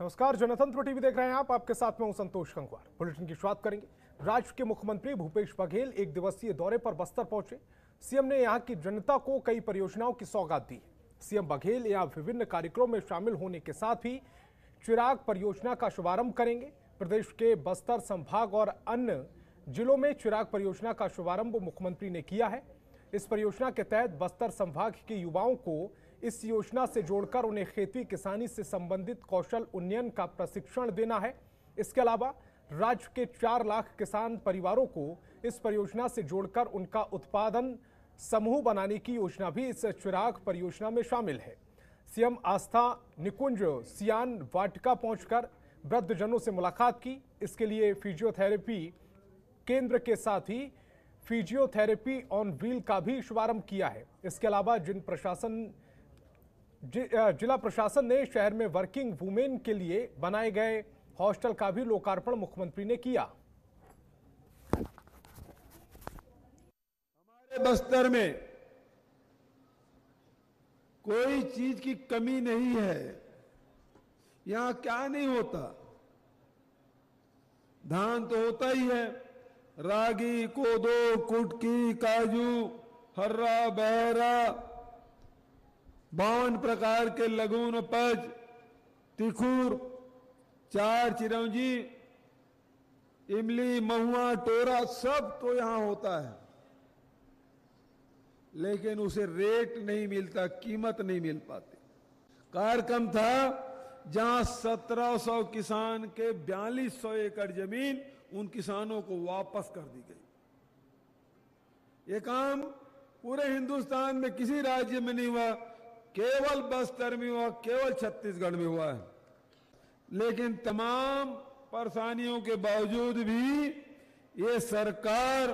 नमस्कार, जनतंत्र टीवी देख रहे हैं आप। आपके साथ में हूँ संतोष गंगवार बुलेटिन की शुरुआत करेंगे। राज्य के मुख्यमंत्री भूपेश बघेल एक दिवसीय दौरे पर बस्तर पहुँचे। सीएम ने यहाँ की जनता को कई परियोजनाओं की सौगात दी। सीएम बघेल यहाँ विभिन्न कार्यक्रमों में शामिल होने के साथ ही चिराग परियोजना का शुभारंभ करेंगे। प्रदेश के बस्तर संभाग और अन्य जिलों में चिराग परियोजना का शुभारंभ मुख्यमंत्री ने किया है। इस परियोजना के तहत बस्तर संभाग के युवाओं को इस योजना से जोड़कर उन्हें खेती किसानी से संबंधित कौशल उन्नयन का प्रशिक्षण देना है। इसके अलावा राज्य के चार लाख किसान परिवारों को इस परियोजना से जोड़कर उनका उत्पादन समूह बनाने की योजना भी इस चिराग परियोजना में शामिल है। सीएम आस्था, निकुंज, सियान, वाटिका पहुंचकर वृद्धजनों से मुलाकात की। इसके लिए फिजियोथेरेपी केंद्र के साथ ही फिजियोथेरेपी ऑन व्हील का भी शुभारंभ किया है। इसके अलावा जिन प्रशासन जिला प्रशासन ने शहर में वर्किंग वुमेन के लिए बनाए गए हॉस्टल का भी लोकार्पण मुख्यमंत्री ने किया। हमारे बस्तर में कोई चीज़ की कमी नहीं है। यहाँ क्या नहीं होता? धान तो होता ही है। रागी, कोदो, कुटकी, काजू, हर्रा, बहरा बावन प्रकार के लगून पज, तिखुर, चार चिरौंजी, इमली, महुआ, टोरा, सब तो यहाँ होता है। लेकिन उसे रेट नहीं मिलता, कीमत नहीं मिल पाती। कार्यक्रम था, जहाँ 1700 किसान के 4200 एकड़ ज़मीन, उन किसानों को वापस कर दी गई। ये काम पूरे हिंदुस्तान में किसी राज्य में नहीं हुआ केवल बस्तर में हुआ, केवल छत्तीसगढ़ में हुआ है। लेकिन तमाम परेशानियों के बावजूद भी ये सरकार,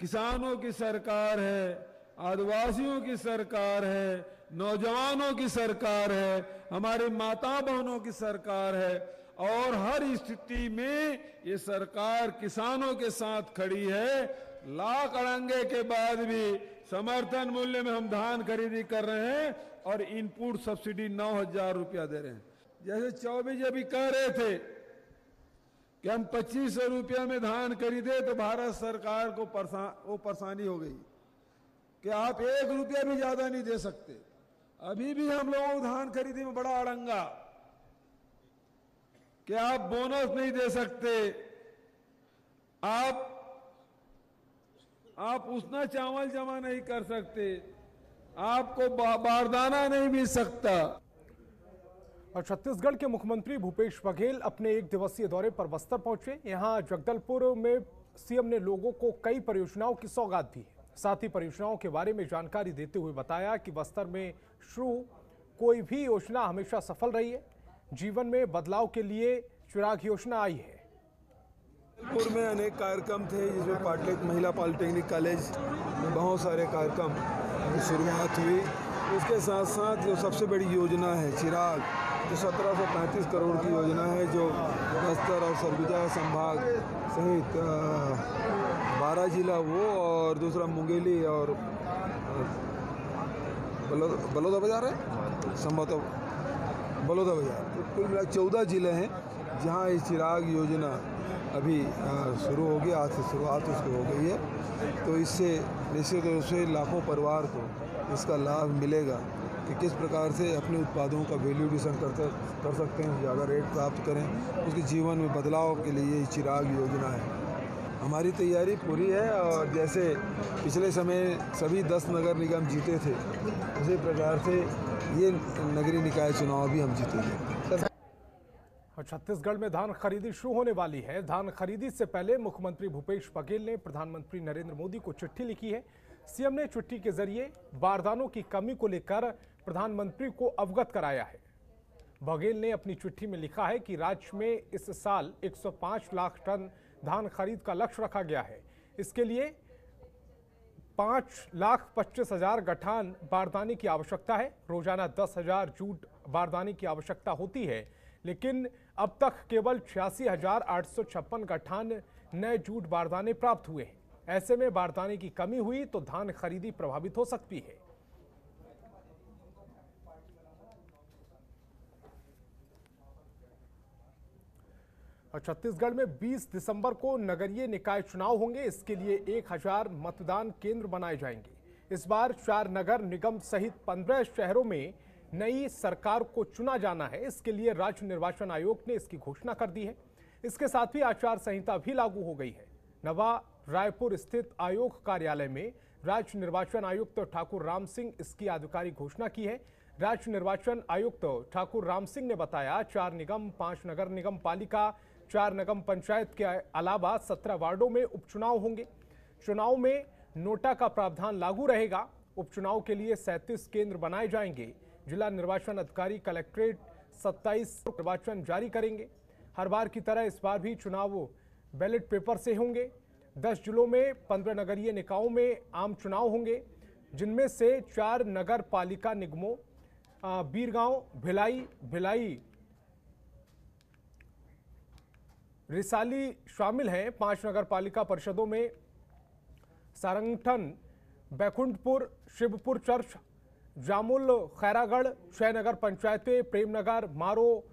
किसानों की सरकार है, आदिवासियों की सरकार है, नौजवानों की सरकार है, हमारे माता बहनों की सरकार है, और हर स्थिति में ये सरकार किसानों के साथ खड़ी है। लाख अड़ंगे के बाद भी समर्थन मूल्य में हम धान खरीदी कर रहे हैं और इनपुट सब्सिडी नौ हज़ार रुपया दे रहे हैं। जैसे चौबीस अभी कह रहे थे कि हम पच्चीस सौ रुपया में धान खरीदे तो भारत सरकार को परसा, वो परेशानी हो गई कि आप एक रुपया भी ज़्यादा नहीं दे सकते। अभी भी हम लोगों को धान खरीदी में बड़ा अड़ंगा कि आप बोनस नहीं दे सकते। आप आप उसना चावल जमा नहीं कर सकते। आपको बारदाना नहीं मिल सकता। और छत्तीसगढ़ के मुख्यमंत्री भूपेश बघेल अपने एक दिवसीय दौरे पर बस्तर पहुँचे। यहाँ जगदलपुर में सीएम ने लोगों को कई परियोजनाओं की सौगात दी। साथ ही परियोजनाओं के बारे में जानकारी देते हुए बताया कि बस्तर में शुरू कोई भी योजना हमेशा सफल रही है। जीवन में बदलाव के लिए चिराग योजना आई है। जबलपुर में अनेक कार्यक्रम थे जिसमें पाटलिक महिला पॉलिटेक्निक कॉलेज में बहुत सारे कार्यक्रम शुरुआत हुई। उसके साथ साथ जो सबसे बड़ी योजना है, चिराग, जो 1735 करोड़ की योजना है, जो बस्तर और सरगुजा संभाग सहित बारह जिला वो और दूसरा मुंगेली और बलौदा बाज़ार है? संभवतः बलौदा बाज़ार। तो कुल मिला चौदह ज़िले हैं जहाँ ये चिराग योजना अभी शुरू हो गया आज से शुरुआत उसकी हो गई है। तो इससे निश्चित रूप से लाखों परिवार को इसका लाभ मिलेगा कि किस प्रकार से अपने उत्पादों का वैल्यू एडिशन कर कर सकते हैं, ज़्यादा रेट प्राप्त करें। उसके जीवन में बदलाव के लिए ये चिराग योजना है। हमारी तैयारी पूरी है और जैसे पिछले समय सभी दस नगर निगम जीते थे, उसी प्रकार से ये नगरीय निकाय चुनाव भी हम जीतेंगे। छत्तीसगढ़ में धान खरीदी शुरू होने वाली है। धान खरीदी से पहले मुख्यमंत्री भूपेश बघेल ने प्रधानमंत्री नरेंद्र मोदी को चिट्ठी लिखी है। सीएम ने चिट्ठी के ज़रिए बारदानों की कमी को लेकर प्रधानमंत्री को अवगत कराया है। बघेल ने अपनी चिट्ठी में लिखा है कि राज्य में इस साल 105 लाख टन धान खरीद का लक्ष्य रखा गया है। इसके लिए पाँच लाख पच्चीस हज़ार गठान बारदाने की आवश्यकता है। रोज़ाना दस हज़ार जूट बारदाने की आवश्यकता होती है। लेकिन अब तक केवल छियासी आठ गठान नए जूट बारदाने प्राप्त हुए हैं। ऐसे में बारदाने की कमी हुई तो धान खरीदी प्रभावित हो सकती है। और छत्तीसगढ़ में 20 दिसंबर को नगरीय निकाय चुनाव होंगे। इसके लिए 1000 मतदान केंद्र बनाए जाएँगे। इस बार चार नगर निगम सहित 15 शहरों में नई सरकार को चुना जाना है। इसके लिए राज्य निर्वाचन आयोग ने इसकी घोषणा कर दी है। इसके साथ ही आचार संहिता भी लागू हो गई है। नवा रायपुर स्थित आयोग कार्यालय में राज्य निर्वाचन आयुक्त तो ठाकुर राम सिंह इसकी आधिकारिक घोषणा की है। राज्य निर्वाचन आयुक्त तो ठाकुर राम सिंह ने बताया, चार निगम, पाँच नगर निगम पालिका, चार निगम पंचायत के अलावा सत्रह वार्डों में उपचुनाव होंगे। चुनाव में नोटा का प्रावधान लागू रहेगा। उपचुनाव के लिए सैंतीस केंद्र बनाए जाएँगे। जिला निर्वाचन अधिकारी कलेक्ट्रेट 27 निर्वाचन जारी करेंगे। हर बार की तरह इस बार भी चुनाव बैलेट पेपर से होंगे। 10 जिलों में 15 नगरीय निकायों में आम चुनाव होंगे, जिनमें से चार नगर पालिका निगमों बीरगांव, भिलाई भिलाई, रिसाली शामिल हैं। पाँच नगर पालिका परिषदों में सारंगठन, बैकुंठपुर, शिवपुर चर्च जामुल, खैरागढ़ छह पंचायतें, प्रेमनगर, मारो,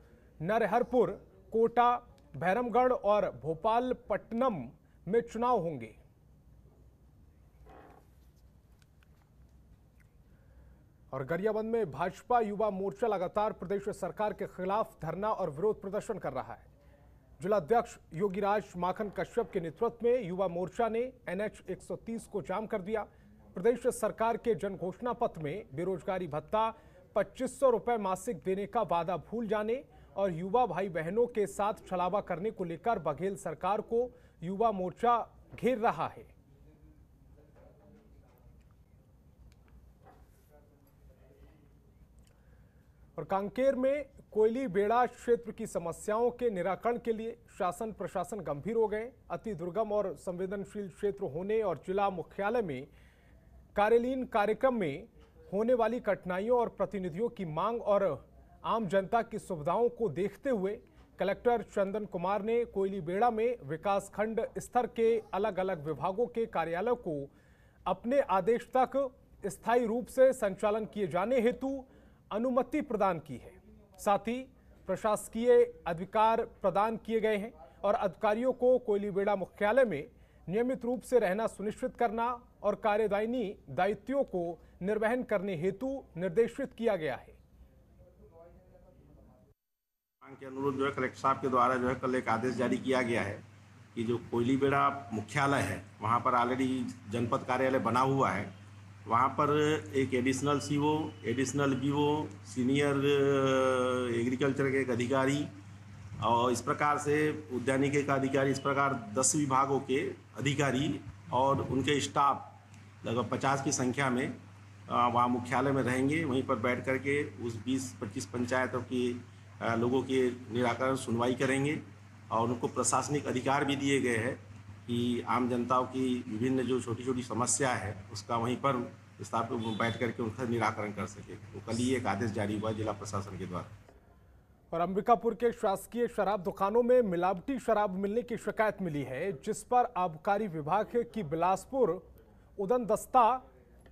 नरहरपुर, कोटा, भैरमगढ़ और भोपालपट्टनम में चुनाव होंगे। और गरियाबंद में भाजपा युवा मोर्चा लगातार प्रदेश सरकार के खिलाफ धरना और विरोध प्रदर्शन कर रहा है। जिलाध्यक्ष योगीराज माखन कश्यप के नेतृत्व में युवा मोर्चा ने एनएच 130 को जाम कर दिया। प्रदेश सरकार के जन घोषणा पत्र में बेरोजगारी भत्ता, पच्चीस रुपए मासिक देने का वादा भूल जाने और युवा भाई बहनों के साथ छलावा करने को लेकर बघेल सरकार को युवा मोर्चा घेर रहा है। और कांकेर में कोयली बेड़ा क्षेत्र की समस्याओं के निराकरण के लिए शासन प्रशासन गंभीर हो गए। अति दुर्गम और संवेदनशील क्षेत्र होने और जिला मुख्यालय में कार्यलीन कार्यक्रम में होने वाली कठिनाइयों और प्रतिनिधियों की मांग और आम जनता की सुविधाओं को देखते हुए कलेक्टर चंदन कुमार ने कोयली बेड़ा में विकासखंड स्तर के अलग अलग विभागों के कार्यालय को अपने आदेश तक स्थायी रूप से संचालन किए जाने हेतु अनुमति प्रदान की है। साथ ही प्रशासकीय अधिकार प्रदान किए गए हैं और अधिकारियों को कोयलीबेड़ा मुख्यालय में नियमित रूप से रहना सुनिश्चित करना और कार्यदायिनी दायित्वों को निर्वहन करने हेतु निर्देशित किया गया है। के अनुरोध जो है कलेक्टर साहब के द्वारा जो है कल एक आदेश जारी किया गया है कि जो कोयली बेड़ा मुख्यालय है, वहाँ पर ऑलरेडी जनपद कार्यालय बना हुआ है। वहाँ पर एक additional CO additional BO senior agriculture के एक अधिकारी और इस प्रकार से उद्यानिकी का अधिकारी, इस प्रकार दस विभागों के अधिकारी और उनके स्टाफ लगभग पचास की संख्या में वहाँ मुख्यालय में रहेंगे। वहीं पर बैठ कर के उस बीस, पच्चीस पंचायतों की लोगों के निराकरण सुनवाई करेंगे और उनको प्रशासनिक अधिकार भी दिए गए हैं कि आम जनताओं की विभिन्न जो छोटी छोटी समस्या है, उसका वहीं पर स्थापित बैठ करके उनका निराकरण कर सके। तो कल ही एक आदेश जारी हुआ जिला प्रशासन के द्वारा। और अंबिकापुर के शासकीय शराब दुकानों में मिलावटी शराब मिलने की शिकायत मिली है, जिस पर आबकारी विभाग की बिलासपुर उदन दस्ता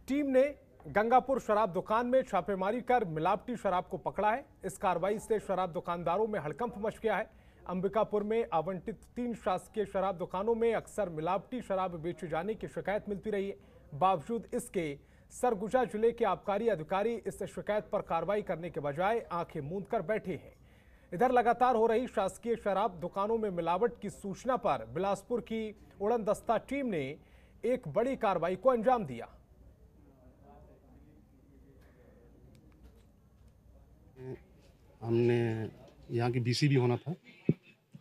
टीम ने गंगापुर शराब दुकान में छापेमारी कर मिलावटी शराब को पकड़ा है। इस कार्रवाई से शराब दुकानदारों में हड़कंप मच गया है। अंबिकापुर में आवंटित तीन शासकीय शराब दुकानों में अक्सर मिलावटी शराब बेचे जाने की शिकायत मिलती रही है। बावजूद इसके, सरगुजा ज़िले के आबकारी अधिकारी इस शिकायत पर कार्रवाई करने के बजाय आँखें मूंद कर बैठे हैं। इधर लगातार हो रही शासकीय शराब दुकानों में मिलावट की सूचना पर बिलासपुर की उड़न दस्ता टीम ने एक बड़ी कार्रवाई को अंजाम दिया। हमने यहाँ की बीसी भी होना था,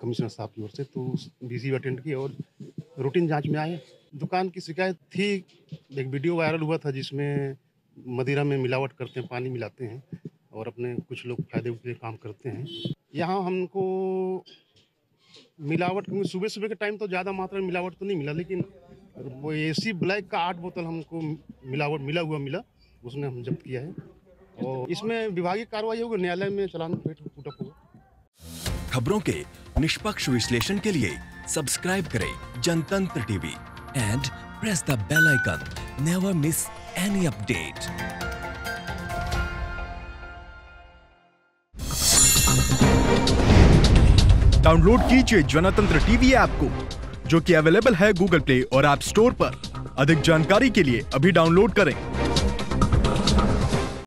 कमिश्नर साहब की ओर से तो बीसी भी अटेंड किया और रूटीन जाँच में आए दुकान की शिकायत थी, एक वीडियो वायरल हुआ था जिसमें मदिरा में मिलावट करते हैं, पानी मिलाते हैं और अपने कुछ लोग फ़ायदे के लिए काम करते हैं। यहाँ हमको मिलावट, क्योंकि सुबह सुबह के टाइम तो ज़्यादा मात्रा में मिलावट तो नहीं मिला, लेकिन वो एसी ब्लैक का आठ बोतल हमको मिलावट मिला हुआ मिला, उसने हम जब्त किया है। और इसमें विभागीय कार्रवाई होगी, न्यायालय में चलान पुटअप होगा खबरों के निष्पक्ष विश्लेषण के लिए सब्सक्राइब करें Jantantra TV and press the bell icon never miss any update download कीजिए जनतंत्र टीवी ऐप को। जो कि अवेलेबल है गूगल प्ले और एप स्टोर पर। अधिक जानकारी के लिए अभी डाउनलोड करें।